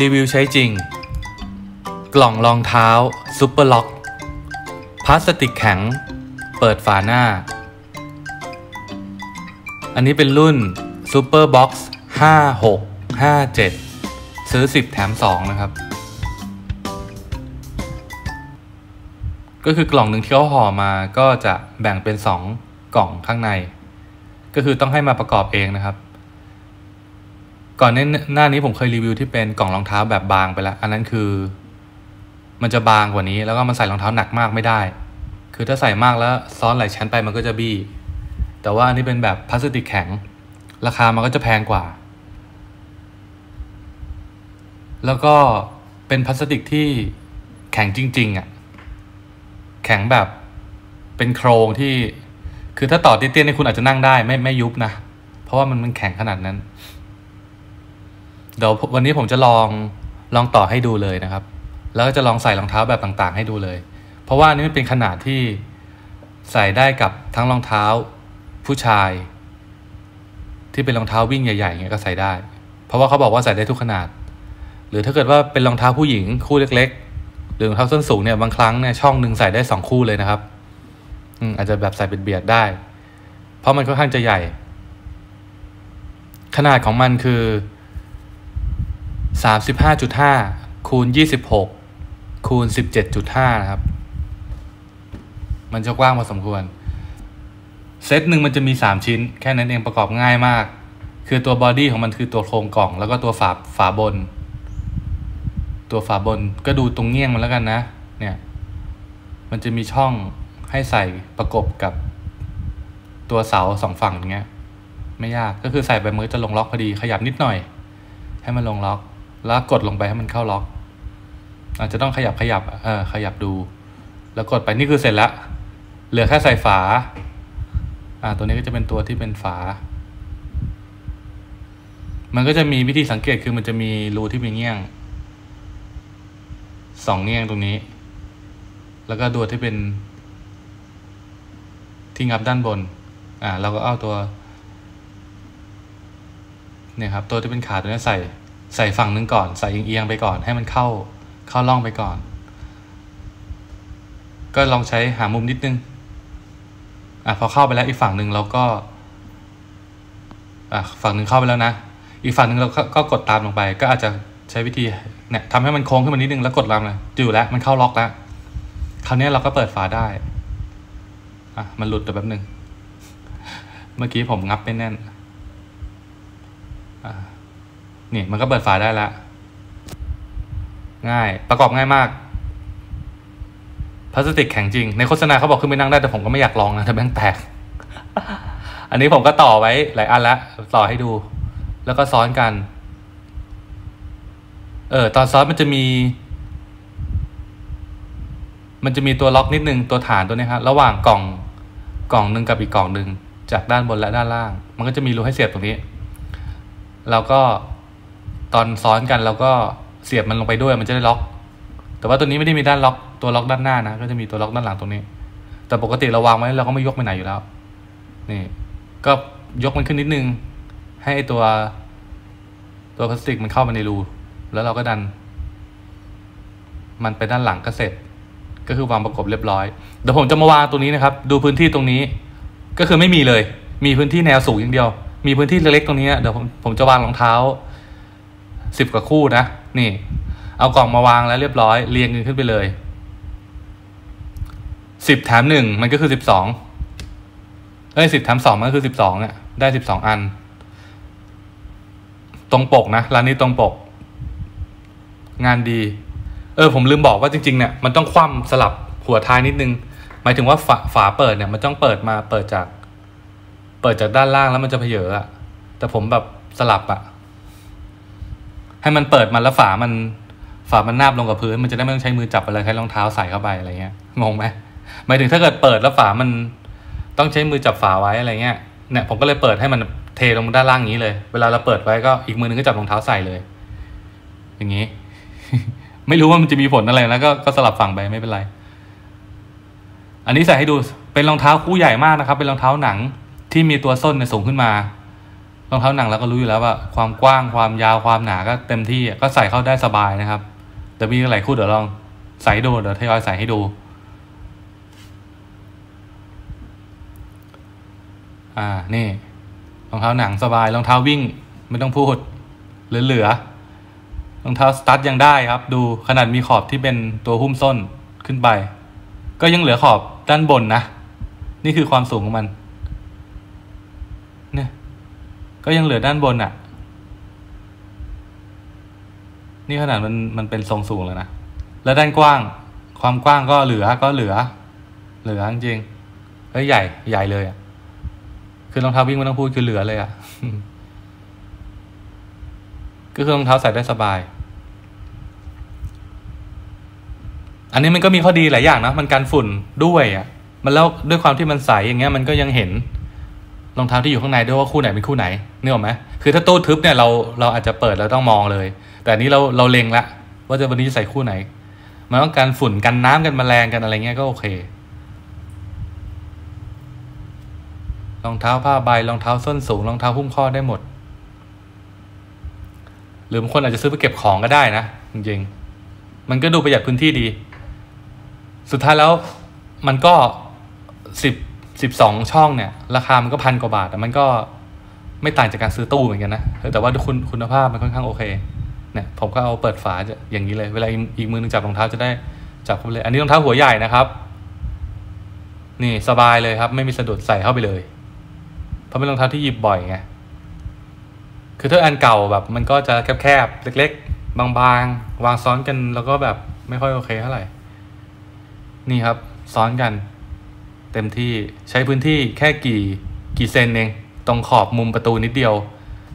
รีวิวใช้จริง กล่องรองเท้า Super Lock พลาสติกแข็ง เปิดฝาหน้า อันนี้เป็นรุ่น Super Box 56 57 ซื้อ 10 แถม 2 นะครับ ก็คือกล่องหนึ่งที่เขาห่อมาก็จะแบ่งเป็น 2 กล่องข้างใน ก็คือต้องให้มาประกอบเองนะครับ ก่อนหน้านี้ผมเคยรีวิวที่เป็นกล่องรองเท้าแบบบางไปแล้ว อันนั้นคือ มันจะบางกว่านี้ แล้วก็มันใส่รองเท้าหนักมากไม่ได้ คือถ้าใส่มากแล้วซ้อนหลายชั้นไปมันก็จะบี้ แต่ว่าอันนี้เป็นแบบพลาสติกแข็ง ราคามันก็จะแพงกว่า แล้วก็เป็นพลาสติกที่แข็งจริงๆอะ่ะ แข็งแบบเป็นโครงที่ คือถ้าต่อเตี้ยๆนี่คุณอาจจะนั่งได้ไม่ไม่ยุบนะ เพราะว่ามันมันแข็งขนาดนั้น เดี๋ยววันนี้ผมจะลองลองต่อให้ดูเลยนะครับ แล้วก็จะลองใส่รองเท้าแบบต่างๆ ให้ดูเลย เพราะว่านี่มันเป็นขนาดที่ใส่ได้กับทั้งรองเท้าผู้ชาย ที่เป็นรองเท้าวิ่งใหญ่ๆเงี้ยก็ใส่ได้ เพราะว่าเขาบอกว่าใส่ได้ทุกขนาด หรือถ้าเกิดว่าเป็นรองเท้าผู้หญิงคู่เล็ก ๆ หรือรองเท้าส้นสูงเนี่ยบางครั้งเนี่ยช่องหนึ่งใส่ได้สองคู่เลยนะครับอืมอาจจะแบบใส่เป็นเบียดได้ เพราะมันค่อนข้างจะใหญ่ ขนาดของมันคือ สามสิบห้าจุดห้าคูณยี่สิบหกคูณสิบเจ็ดจุดห้านะครับ มันจะกว้างพอสมควร เซตหนึ่งมันจะมีสามชิ้น แค่นั้นเองประกอบง่ายมาก คือตัวบอดี้ของมันคือตัวโครงกล่อง แล้วก็ตัวฝาฝาบน ตัวฝาบนก็ดูตรงเงี้ยงมันแล้วกันนะ เนี่ย มันจะมีช่องให้ใส่ประกบกับตัวเสาสองฝั่งอย่างเงี้ย ไม่ยากก็คือใส่ไปมือจะลงล็อกพอดีขยับนิดหน่อย ให้มันลงล็อก แล้วกดลงไปให้มันเข้าล็อก อาจจะต้องขยับขยับเออขยับดู แล้วกดไปนี่คือเสร็จละเหลือแค่ใส่ฝา อ่า ตัวนี้ก็จะเป็นตัวที่เป็นฝา มันก็จะมีวิธีสังเกตคือมันจะมีรูที่มีเงี้ยงสองเงี้ยงตรงนี้ แล้วก็ตัวที่เป็น ที่งับด้านบน อ่า เราก็เอาตัว เนี่ยครับ ตัวที่เป็นขาตัวนี้ใส่ ใส่ฝั่งนึงก่อน ใส่เอียงๆไปก่อน ให้มันเข้าเข้าล่องไปก่อน ก็ลองใช้หามุมนิดนึงอะพอเข้าไปแล้วอีกฝั่งหนึ่งเราก็อะฝั่งหนึ่งเข้าไปแล้วนะ อีกฝั่งหนึ่งเราก็กดตามลงไป ก็อาจจะใช้วิธีเนี่ยทำให้มันโค้งขึ้นมานิดนึงแล้วกดลามเลยอยู่แล้วมันเข้าล็อกแล้วคราวนี้เราก็เปิดฝาได้อะมันหลุดแต่แป๊บหนึ่งเมื่อกี้ผมงับไม่แน่น อะ นี่มันก็เปิดฝาได้แล้วง่ายประกอบง่ายมากพลาสติกแข็งจริง ในโฆษณาเขาบอกขึ้นไปนั่งได้แต่ผมก็ไม่อยากลองนะแต่แม่งแตก อันนี้ผมก็ต่อไว้หลายอันแล้วต่อให้ดู แล้วก็ซ้อนกัน เออตอนซ้อนมันจะมี มันจะมีตัวล็อกนิดนึงตัวฐานตัวนี้ครับระหว่างกล่องกล่องหนึ่งกับอีกกล่องหนึ่งจากด้านบนและด้านล่าง มันก็จะมีรูให้เสียบตรงนี้ แล้วก็ ตอนซ้อนกันเราก็เสียบมันลงไปด้วยมันจะได้ล็อก แต่ว่าตัวนี้ไม่ได้มีด้านล็อกตัวล็อกด้านหน้านะ ก็จะมีตัวล็อกด้านหลังตรงนี้ แต่ปกติเราวางไว้เราก็ไม่ยกไปไหนอยู่แล้ว นี่ ก็ยกมันขึ้นนิดนึง ให้ตัวตัวพลาสติกมันเข้ามาในรู แล้วเราก็ดัน มันไปด้านหลังก็เสร็จ ก็คือวางประกบเรียบร้อย เดี๋ยวผมจะมาวางตรงนี้นะครับ ดูพื้นที่ตรงนี้ ก็คือไม่มีเลย มีพื้นที่แนวสูงอย่างเดียว มีพื้นที่เล็กๆตรงนี้ เดี๋ยวผมผมจะวางรองเท้า สิบกว่าคู่นะ นี่ เอากล่องมาวางแล้วเรียบร้อย เรียงกันขึ้นไปเลยสิบแถมหนึ่งมันก็คือสิบสองเอ้ยสิบแถมสองมันก็คือสิบสองอะ ได้สิบสองอัน ตรงปกนะร้านนี้ตรงปก งานดี เออ ผมลืมบอกว่าจริงๆเนี่ยมันต้องคว่ำสลับหัวท้ายนิดนึง หมายถึงว่าฝาฝาเปิดเนี่ย มันต้องเปิดมาเปิดจาก เปิดจากด้านล่างแล้วมันจะเพเยอะอะแต่ผมแบบสลับอะ ให้มันเปิดมาแล้วฝามันฝามันนาบลงกับพื้น มันจะได้ไม่ต้องใช้มือจับอะไรใช้รองเท้าใส่เข้าไปอะไรเงี้ยงงไหมหมายถึงถ้าเกิดเปิดแล้วฝามันต้องใช้มือจับฝาไว้อะไรเงี้ยเนี่ยผมก็เลยเปิดให้มันเทลงด้านล่างนี้เลย เวลาเราเปิดไว้ก็อีกมือนึงก็จับรองเท้าใส่เลย อย่างนี้ ไม่รู้ว่ามันจะมีผลอะไรแล้วก็ก็สลับฝั่งไปไม่เป็นไร อันนี้ใส่ให้ดูเป็นรองเท้าคู่ใหญ่มากนะครับ เป็นรองเท้าหนังที่มีตัวส้นเนี่ยสูงขึ้นมา รองเท้าหนังเราก็รู้อยู่แล้วว่า ความกว้างความยาวความหนาก็เต็มที่ก็ใส่เข้าได้สบายนะครับเดี๋ยวมีหลายคู่เดี๋ยวลองใส่ดูเดี๋ยวทยอยใส่ให้ดูอ่านี่รองเท้าหนังสบายรองเท้าวิ่งไม่ต้องพูดเหลือๆรองเท้าสตั๊ดยังได้ครับ ดูขนาดมีขอบที่เป็นตัวหุ้มส้นขึ้นไป ก็ยังเหลือขอบด้านบนนะ นี่คือความสูงของมัน เนี่ย ก็ยังเหลือด้านบนอะ่ะ นี่ขนาดมันมันเป็นทรงสูงแล้วนะ แล้วด้านกว้าง ความกว้างก็เหลือก็เหลือ เหลือจริงเฮ้ยใหญ่ใหญ่เลยอะ่ะ คือรองเท้าวิ่งไม่ต้องพูดคือเหลือเลยอะ่ะ ก็คือรองเท้าใส่ได้สบาย อันนี้มันก็มีข้อดีหลายอย่างนะ มันกันฝุ่นด้วยอะ่ะ มันแล้วด้วยความที่มันใสอย่างเงี้ย มันก็ยังเห็น รองเท้าที่อยู่ข้างในด้วยว่าคู่ไหนเป็นคู่ไหนเนึกออไหมคือถ้าตู้ทึบเนี่ยเราเราอาจจะเปิดเราต้องมองเลย แต่นี้เราเราเล็งละว่าจะวันนี้จะใส่คู่ไหนมันต้องการฝุ่นกันน้ำกันแมลงกันอะไรเงี้ยก็โอเค รองเท้าผ้าใบรองเท้าส้นสูงรองเท้าหุ้มข้อได้หมด หรือบางคนอาจจะซื้อไปเก็บของก็ได้นะจริงๆมันก็ดูประหยัดพื้นที่ดี สุดท้ายแล้วมันก็สิบ สิบสองช่องเนี่ย ราคามันก็พันกว่าบาทแต่มันก็ไม่ต่างจากการซื้อตู้เหมือนกันนะแต่ว่าคุณคุณภาพมันค่อนข้างโอเคเนี่ยผมก็เอาเปิดฝาจะอย่างนี้เลย เวลาอีกมือนึงจับรองเท้าจะได้จับเข้าไปเลยอันนี้รองเท้าหัวใหญ่นะครับ นี่สบายเลยครับ ไม่มีสะดุดใส่เข้าไปเลย เพราะเป็นรองเท้าที่หยิบบ่อยไงคือถ้าอันเก่าแบบ มันก็จะแคบๆเล็ก ๆ บางๆ วางซ้อนกันแล้วก็แบบไม่ค่อยโอเคเท่าไหร่นี่ครับ ซ้อนกัน เต็มที่ใช้พื้นที่แค่กี่กี่เซนเองตรงขอบมุมประตูนิดเดียว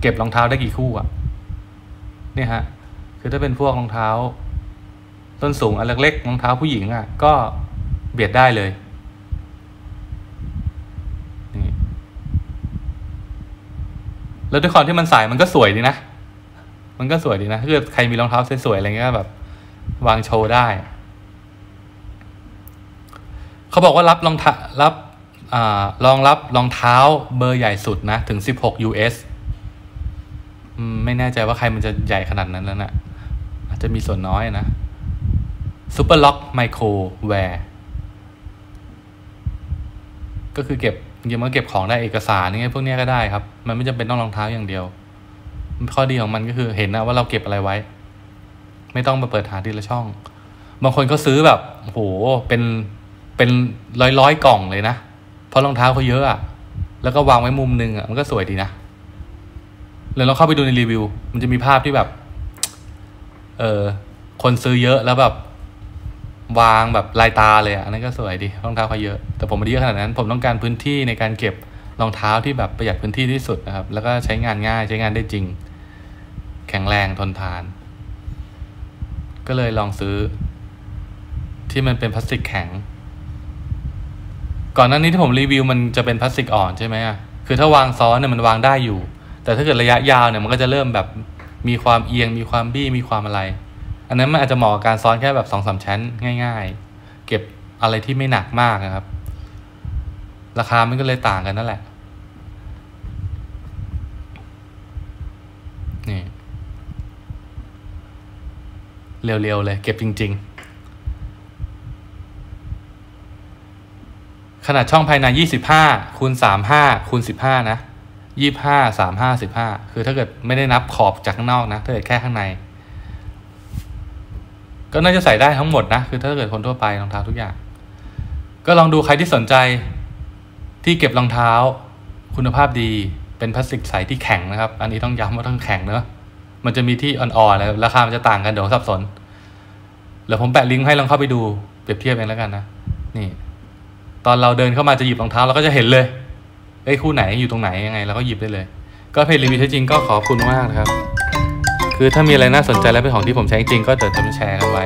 เก็บรองเท้าได้กี่คู่อะ่ะเนี่ยฮะคือถ้าเป็นพวกรองเท้าต้นสูงอันเล็กๆรองเท้าผู้หญิงอะ่ะก็เบียดได้เลยนี่แล้วด้วยความที่มันใส่มันก็สวยดีนะ มันก็สวยดีนะถ้าใครมีรองเท้าสวยๆอะไรเงี้ยแบบ วางโชว์ได้ เขาบอกว่ารับรองเท้ารับรองรับรองเท้าเบอร์ใหญ่สุดนะ ถึง 16 US ไม่แน่ใจว่าใครมันจะใหญ่ขนาดนั้นแล้วนะอาจจะมีส่วนน้อยนะ Super Lock Micro Wear ก็คือเก็บจริงมันเก็บของได้เอกสารนี่ไงพวกนี้ก็ได้ครับ มันไม่จำเป็นต้องรองเท้าอย่างเดียว ข้อดีของมันก็คือเห็นนะว่าเราเก็บอะไรไว้ ไม่ต้องมาเปิดหาทีละช่อง บางคนก็ซื้อแบบโหเป็น เป็นร้อยร้อยกล่องเลยนะ เพราะรองเท้าเขาเยอะอะแล้วก็วางไว้มุมหนึ่งอะมันก็สวยดีนะแล้วเราเข้าไปดูในรีวิว มันจะมีภาพที่แบบ เออคนซื้อเยอะแล้วแบบ วางแบบลายตาเลยอะอันนั้นก็สวยดีรองเท้าเขาเยอะ แต่ผมไม่ได้เยอะขนาดนั้น ผมต้องการพื้นที่ในการเก็บรองเท้าที่แบบประหยัดพื้นที่ที่สุดนะครับ แล้วก็ใช้งานง่ายใช้งานได้จริง แข็งแรงทนทาน ก็เลยลองซื้อ ที่มันเป็นพลาสติกแข็ง ก่อนหน้านี้ที่ผมรีวิวมันจะเป็นพลาสติกอ่อนใช่ไหมอะคือถ้าวางซ้อนเนี่ยมันวางได้อยู่ แต่ถ้าเกิดระยะยาวเนี่ยมันก็จะเริ่มแบบมีความเอียง มีความบี้มีความอะไร อันนั้นมันอาจจะเหมาะกับการซ้อนแค่แบบสองสามชั้นง่าย ๆ เก็บอะไรที่ไม่หนักมากนะครับ ราคามันก็เลยต่างกันนั่นแหละนี่เร็วๆเลย เก็บจริง ๆ ขนาดช่องภายในยี่สิบห้าคูณสามห้าคูณสิบห้านะยี่ห้าสามห้าสิบห้าคือถ้าเกิดไม่ได้นับขอบจากข้างนอกนะ ถ้าเกิดแค่ข้างใน ก็น่าจะใส่ได้ทั้งหมดนะ คือถ้าเกิดคนทั่วไปรองเท้าทุกอย่าง ก็ลองดูใครที่สนใจที่เก็บรองเท้า คุณภาพดีเป็นพลาสติกใสที่แข็งนะครับ อันนี้ต้องย้ำว่าต้องแข็งเนอะมันจะมีที่อ่อนๆแล้วราคามันจะต่างกันเดี๋ยวสับสนเดี๋ยวผมแปะลิงก์ให้ลองเข้าไปดูเปรียบเทียบเองแล้วกันนะนี่ ตอนเราเดินเข้ามาจะหยิบรองเท้าเราก็จะเห็นเลยไอ้คู่ไหนอยู่ตรงไหนยังไงเราก็หยิบได้เลย ก็เพจรีวิวจริงก็ขอบคุณมากนะครับ คือถ้ามีอะไรน่าสนใจและเป็นของที่ผมใช้จริงก็เดี๋ยวจะมาแชร์กันไว้